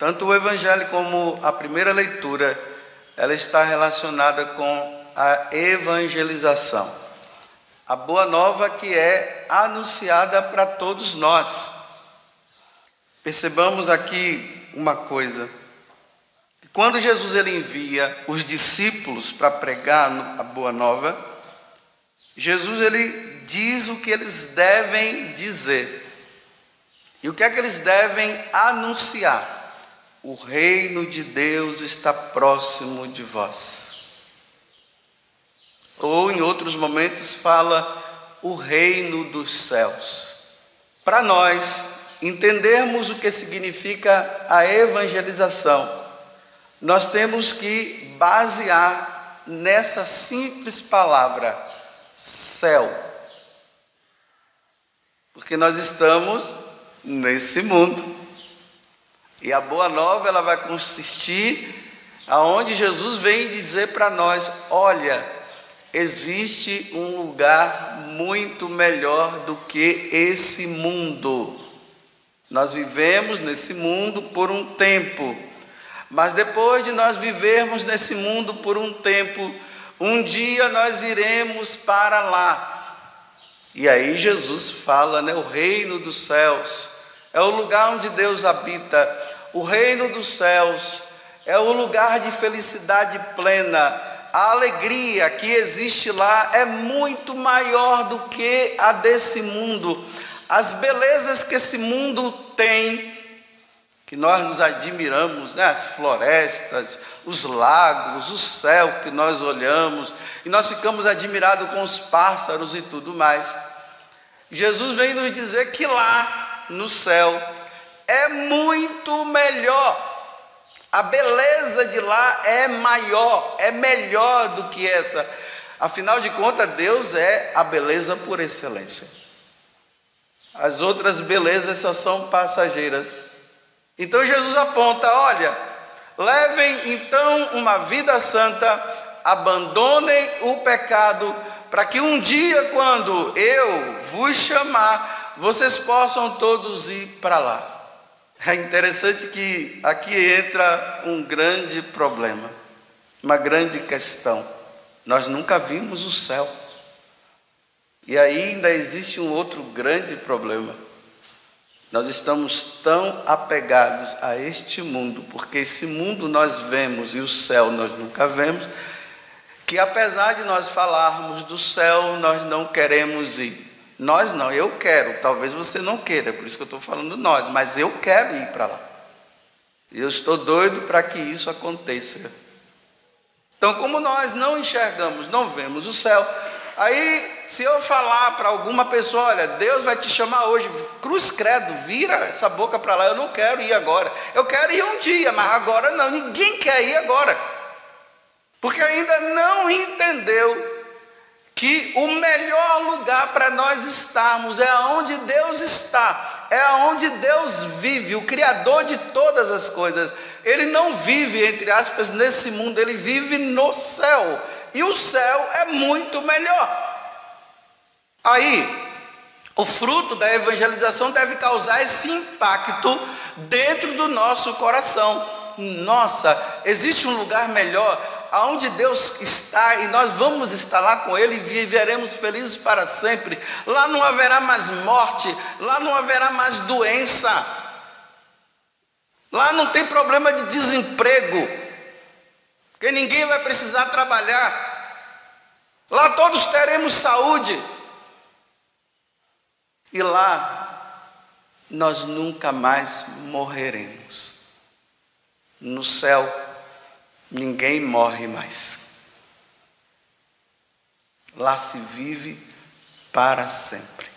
Tanto o evangelho como a primeira leitura, ela está relacionada com a evangelização. A boa nova que é anunciada para todos nós. Percebamos aqui uma coisa. Quando Jesus ele envia os discípulos para pregar a boa nova, Jesus ele diz o que eles devem dizer. E o que é que eles devem anunciar? O reino de Deus está próximo de vós. Ou em outros momentos fala o reino dos céus. Para nós entendermos o que significa a evangelização, nós temos que basear nessa simples palavra, céu. Porque nós estamos nesse mundo. E a boa nova ela vai consistir aonde Jesus vem dizer para nós, olha, existe um lugar muito melhor do que esse mundo. Nós vivemos nesse mundo por um tempo, mas depois de nós vivermos nesse mundo por um tempo, um dia nós iremos para lá. E aí Jesus fala, né, o reino dos céus é o lugar onde Deus habita. O reino dos céus é o lugar de felicidade plena. A alegria que existe lá é muito maior do que a desse mundo. As belezas que esse mundo tem, que nós nos admiramos, né? as florestas, os lagos, o céu que nós olhamos, e nós ficamos admirados com os pássaros e tudo mais. Jesus vem nos dizer que lá no céu é muito melhor. A beleza de lá é maior, é melhor do que essa. Afinal de contas, Deus é a beleza por excelência. As outras belezas só são passageiras. Então Jesus aponta: olha, levem então uma vida santa, abandonem o pecado, para que um dia, quando eu vos chamar, vocês possam todos ir para lá. É interessante que aqui entra um grande problema, uma grande questão. Nós nunca vimos o céu. E ainda existe um outro grande problema. Nós estamos tão apegados a este mundo, porque esse mundo nós vemos e o céu nós nunca vemos, que apesar de nós falarmos do céu, nós não queremos ir. Nós não, eu quero. Talvez você não queira, por isso que eu estou falando nós, mas eu quero ir para lá. E eu estou doido para que isso aconteça. Então, como nós não enxergamos, não vemos o céu, aí se eu falar para alguma pessoa, olha, Deus vai te chamar hoje, cruz credo, vira essa boca para lá, eu não quero ir agora. Eu quero ir um dia, mas agora não, ninguém quer ir agora. Porque ainda não entendeu que o melhor lugar para nós estarmos é onde Deus está, é onde Deus vive, o Criador de todas as coisas. Ele não vive, entre aspas, nesse mundo, ele vive no céu. E o céu é muito melhor. Aí, o fruto da evangelização deve causar esse impacto dentro do nosso coração. Nossa, existe um lugar melhor aonde Deus está e nós vamos estar lá com Ele e viveremos felizes para sempre. Lá não haverá mais morte, lá não haverá mais doença, lá não tem problema de desemprego, porque ninguém vai precisar trabalhar. Lá todos teremos saúde. E lá nós nunca mais morreremos. No céu ninguém morre mais. Lá se vive para sempre.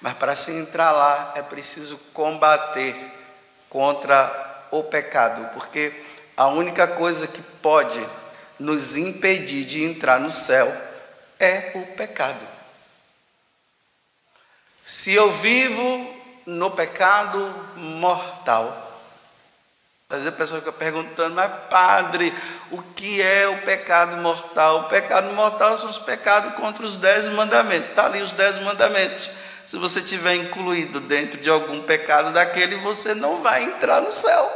Mas para se entrar lá é preciso combater contra o pecado, porque a única coisa que pode nos impedir de entrar no céu é o pecado. Se eu vivo no pecado mortal, às vezes a pessoa fica perguntando, mas padre, o que é o pecado mortal? O pecado mortal são os pecados contra os dez mandamentos. Está ali os dez mandamentos. se você tiver incluído dentro de algum pecado daquele, você não vai entrar no céu.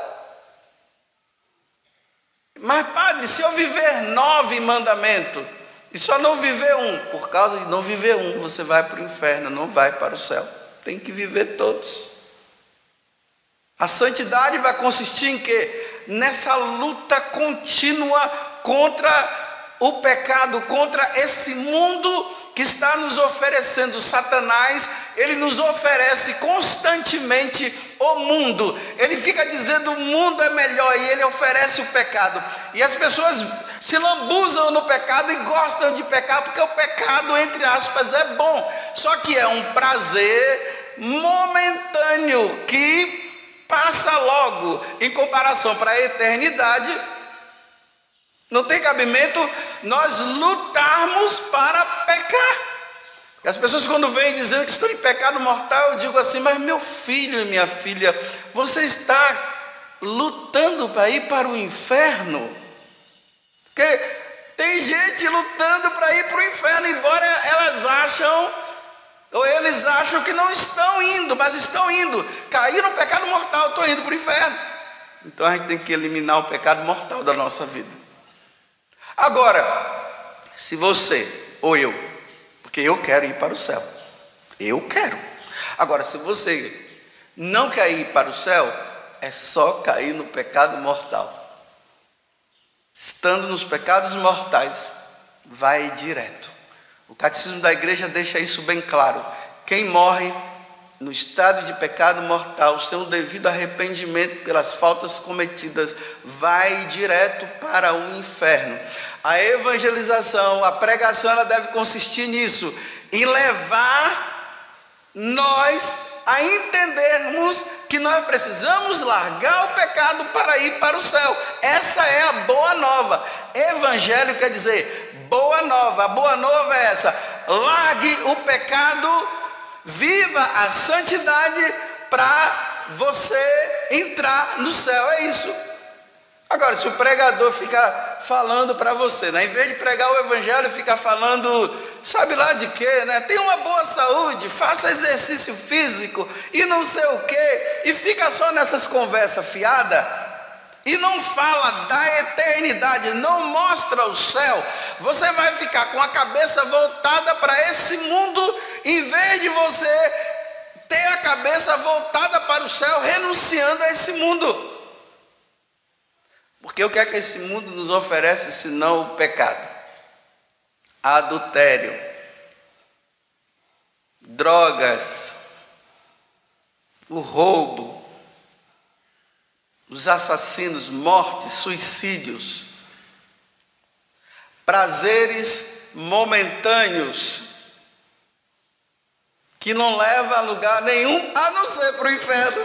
Mas, padre, se eu viver nove mandamentos e só não viver um, por causa de não viver um, você vai para o inferno, não vai para o céu. Tem que viver todos. A santidade vai consistir em quê? Nessa luta contínua contra o pecado, contra esse mundo que está nos oferecendo. Satanás, ele nos oferece constantemente o mundo. Ele fica dizendo o mundo é melhor e ele oferece o pecado. E as pessoas se lambuzam no pecado e gostam de pecar porque o pecado, entre aspas, é bom. Só que é um prazer momentâneo que passa logo em comparação para a eternidade. Não tem cabimento nós lutarmos para pecar. As pessoas, quando vêm dizendo que estão em pecado mortal, eu digo assim: Mas meu filho e minha filha, você está lutando para ir para o inferno? Porque tem gente lutando para ir para o inferno, embora elas acham, ou eles acham que não estão indo, mas estão indo. Cair indo para o inferno. Então a gente tem que eliminar o pecado mortal da nossa vida. Agora, se você ou eu, porque eu quero ir para o céu, eu quero. Agora, se você não quer ir para o céu, é só cair no pecado mortal. Estando nos pecados mortais, vai direto. O catecismo da igreja deixa isso bem claro. Quem morre no estado de pecado mortal, sem o devido arrependimento pelas faltas cometidas, vai direto para o inferno. A evangelização, a pregação, ela deve consistir nisso, em levar nós a entendermos que nós precisamos largar o pecado para ir para o céu. Essa é a boa nova. Evangelho quer dizer boa nova. A boa nova é essa: largue o pecado, viva a santidade para você entrar no céu. É isso. Agora, se o pregador ficar falando para você, né? em vez de pregar o evangelho, ficar falando, sabe lá de quê, né? Tem uma boa saúde, faça exercício físico e não sei o quê, e fica só nessas conversas fiadas, e não fala da eternidade, não mostra o céu, você vai ficar com a cabeça voltada para esse mundo, em vez de você ter a cabeça voltada para o céu, renunciando a esse mundo. Porque o que é que esse mundo nos oferece senão o pecado? Adultério, drogas, o roubo, os assassinos, mortes, suicídios, prazeres momentâneos que não levam a lugar nenhum a não ser para o inferno.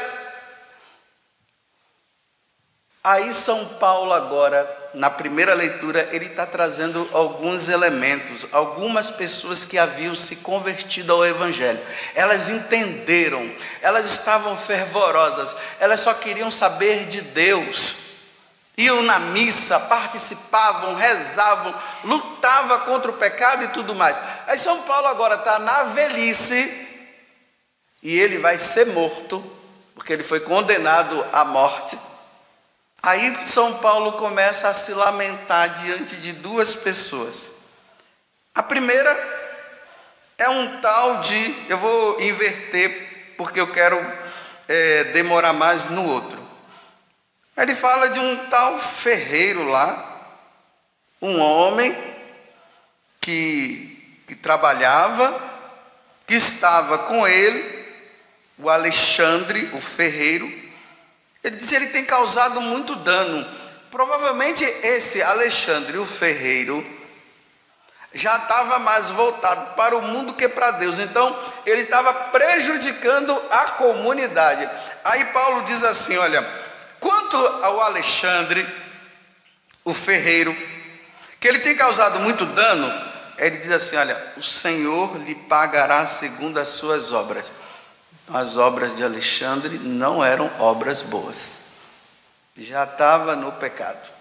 Aí São Paulo agora, na primeira leitura, ele está trazendo alguns elementos, algumas pessoas que haviam se convertido ao Evangelho. Elas entenderam, elas estavam fervorosas, elas só queriam saber de Deus. Iam na missa, participavam, rezavam, lutavam contra o pecado e tudo mais. Aí São Paulo agora está na velhice e ele vai ser morto, porque ele foi condenado à morte. Aí São Paulo começa a se lamentar diante de duas pessoas. A primeira é um tal de, eu vou inverter porque eu quero é, demorar mais no outro. Ele fala de um tal ferreiro lá, um homem que, que trabalhava, que estava com ele, o Alexandre, o ferreiro, ele diz que ele tem causado muito dano. Provavelmente esse Alexandre, o ferreiro, já estava mais voltado para o mundo que para Deus. Então, ele estava prejudicando a comunidade. Aí Paulo diz assim: olha, quanto ao Alexandre, o ferreiro, que ele tem causado muito dano, ele diz assim: olha, o Senhor lhe pagará segundo as suas obras as obras de Alexandre não eram obras boas. Já estava no pecado.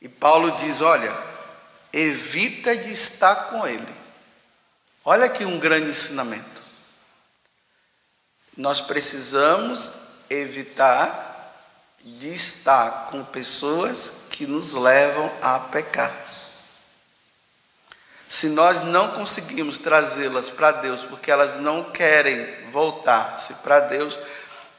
E Paulo diz: olha, evita de estar com ele. Olha aqui um grande ensinamento. Nós precisamos evitar de estar com pessoas que nos levam a pecar. Se nós não conseguimos trazê-las para Deus, porque elas não querem voltar-se para Deus,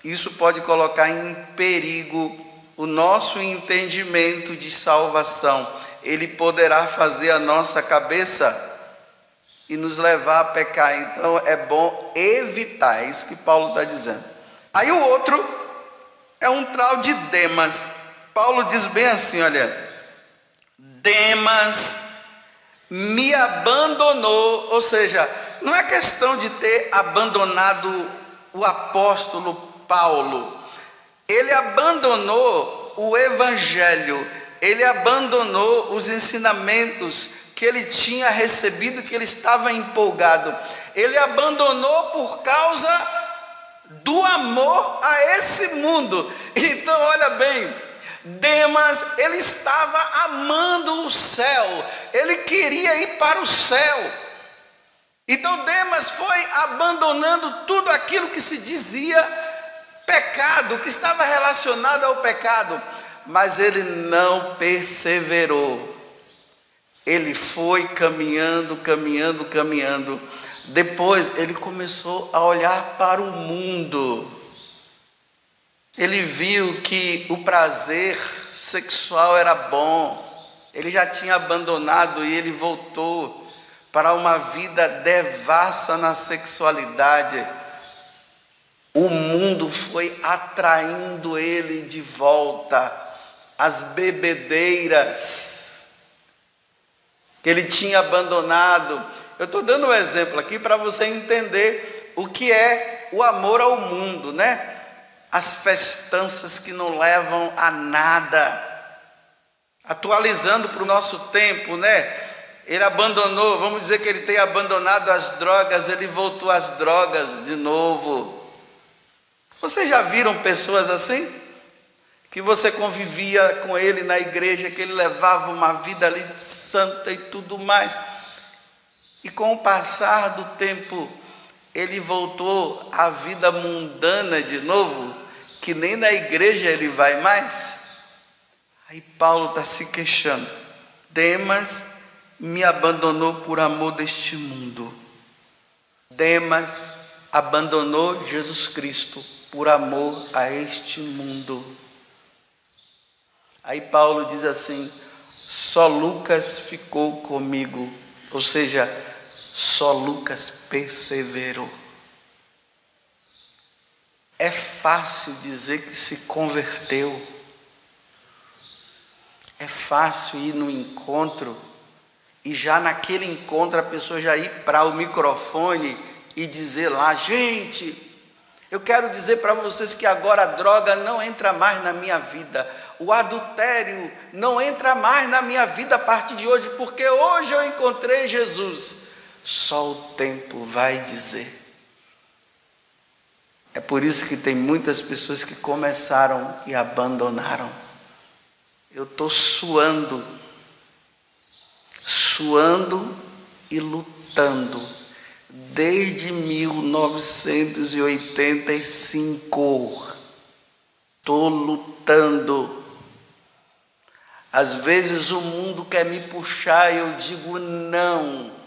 isso pode colocar em perigo o nosso entendimento de salvação. Ele poderá fazer a nossa cabeça e nos levar a pecar. Então é bom evitar, é isso que Paulo está dizendo. Aí o outro é um tal de Demas. Paulo diz bem assim: olha, Demas me abandonou, ou seja, não é questão de ter abandonado o apóstolo Paulo, ele abandonou o evangelho, ele abandonou os ensinamentos que ele tinha recebido, que ele estava empolgado, ele abandonou por causa do amor a esse mundo. Então, olha bem, Demas, ele estava amando o céu, ele queria ir para o céu. Então, Demas foi abandonando tudo aquilo que se dizia pecado, que estava relacionado ao pecado, mas ele não perseverou. Ele foi caminhando, caminhando, caminhando depois ele começou a olhar para o mundo. Ele viu que o prazer sexual era bom. Ele já tinha abandonado e ele voltou para uma vida devassa na sexualidade. O mundo foi atraindo ele de volta. As bebedeiras que ele tinha abandonado eu estou dando um exemplo aqui para você entender o que é o amor ao mundo, né? As festanças que não levam a nada. Atualizando para o nosso tempo, né? Ele abandonou, vamos dizer que ele tenha abandonado as drogas, ele voltou às drogas de novo. Vocês já viram pessoas assim? Que você convivia com ele na igreja, que ele levava uma vida ali santa e tudo mais e com o passar do tempo, ele voltou à vida mundana de novo, que nem na igreja ele vai mais. Aí Paulo está se queixando. Demas me abandonou por amor deste mundo. Demas abandonou Jesus Cristo por amor a este mundo. Aí Paulo diz assim: só Lucas ficou comigo. Ou seja, só Lucas perseverou. É fácil dizer que se converteu. É fácil ir no encontro e já naquele encontro a pessoa já ir para o microfone e dizer lá, gente, eu quero dizer para vocês que agora a droga não entra mais na minha vida. O adultério não entra mais na minha vida a partir de hoje, porque hoje eu encontrei Jesus. Só o tempo vai dizer. É por isso que tem muitas pessoas que começaram e abandonaram. Eu estou suando, suando e lutando desde 1985. Estou lutando. Às vezes o mundo quer me puxar e eu digo não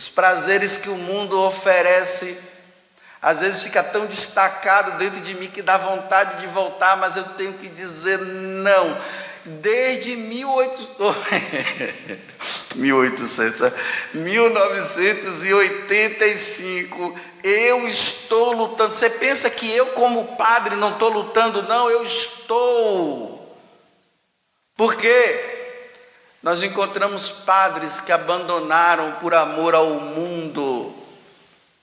os prazeres que o mundo oferece, às vezes fica tão destacado dentro de mim que dá vontade de voltar, mas eu tenho que dizer não. Desde 1800, 1985, eu estou lutando. Você pensa que eu, como padre, não estou lutando? Não, eu estou. Por quê? Nós encontramos padres que abandonaram por amor ao mundo,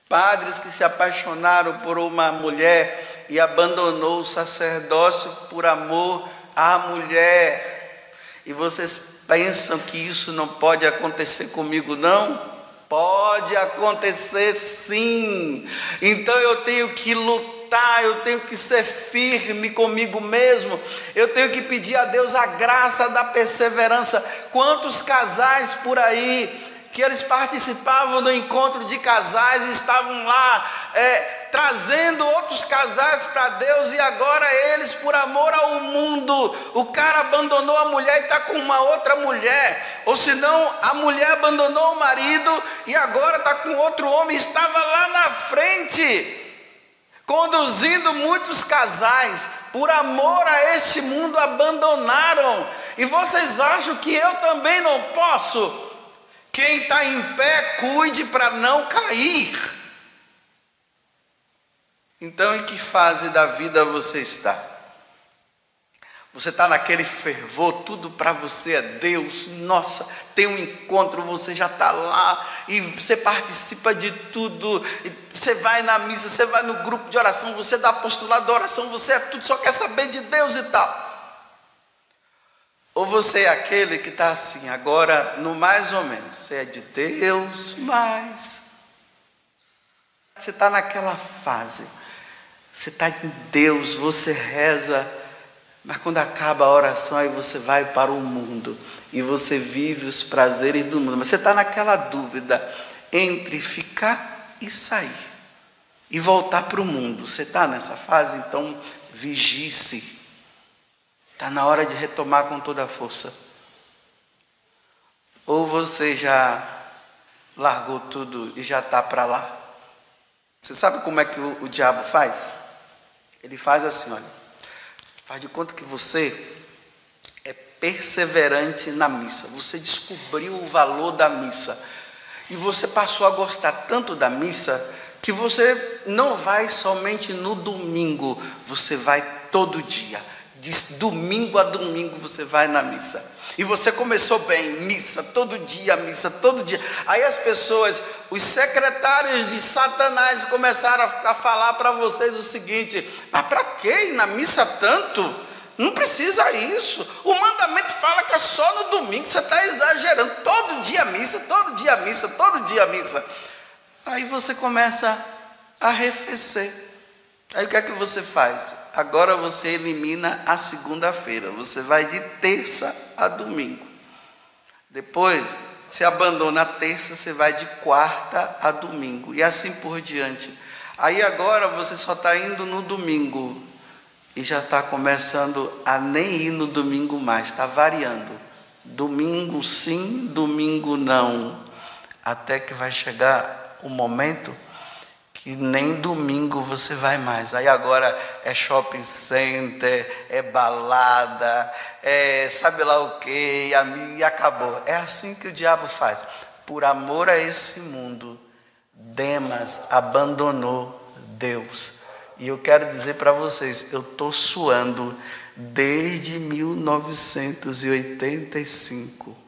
padres que se apaixonaram por uma mulher e abandonou o sacerdócio por amor à mulher. E vocês pensam que isso não pode acontecer comigo, não? Pode acontecer sim. Então eu tenho que lutar lutar, eu tenho que ser firme comigo mesmo, eu tenho que pedir a Deus a graça da perseverança. Quantos casais por aí que eles participavam do encontro de casais e estavam lá é, trazendo outros casais para Deus e agora eles, por amor ao mundo, o cara abandonou a mulher e está com uma outra mulher, ou senão a mulher abandonou o marido e agora está com outro homem, estava lá na frente conduzindo muitos casais, por amor a este mundo, abandonaram. E vocês acham que eu também não posso? Quem está em pé, cuide para não cair. Então, em que fase da vida você está? Você está naquele fervor, tudo para você é Deus. Nossa, tem um encontro, você já está lá e você participa de tudo. Você vai na missa, você vai no grupo de oração, você dá postulado da oração, você é tudo, só quer saber de Deus e tal. Ou você é aquele que está assim, agora no mais ou menos, você é de Deus, mas você está naquela fase, você está em Deus, você reza mas quando acaba a oração, aí você vai para o mundo e você vive os prazeres do mundo. Mas você está naquela dúvida entre ficar e sair e voltar para o mundo. Você está nessa fase? Então vigie-se. Está na hora de retomar com toda a força. Ou você já largou tudo e já está para lá? Você sabe como é que o, o diabo faz? Ele faz assim, olha. Faz de conta que você é perseverante na missa. Você descobriu o valor da missa. E você passou a gostar tanto da missa que você não vai somente no domingo, você vai todo dia. De domingo a domingo você vai na missa. E você começou bem, missa, todo dia, missa, todo dia. Aí as pessoas, os secretários de Satanás começaram a, falar para vocês o seguinte: mas para que na missa tanto? Não precisa isso. O mandamento fala que é só no domingo, você está exagerando. Todo dia missa, todo dia missa, todo dia missa. Aí você começa a arrefecer. Aí o que é que você faz? Agora você elimina a segunda-feira. Você vai de terça a domingo. Depois, você abandona a terça, você vai de quarta a domingo. E assim por diante. Aí agora você só está indo no domingo. E já está começando a nem ir no domingo mais. Está variando. Domingo sim, domingo não. Até que vai chegar o momento que nem domingo você vai mais. Aí agora é shopping center, é balada, é sabe lá o que, e acabou. É assim que o diabo faz. Por amor a esse mundo, Demas abandonou Deus. E eu quero dizer para vocês, eu estou suando desde 1985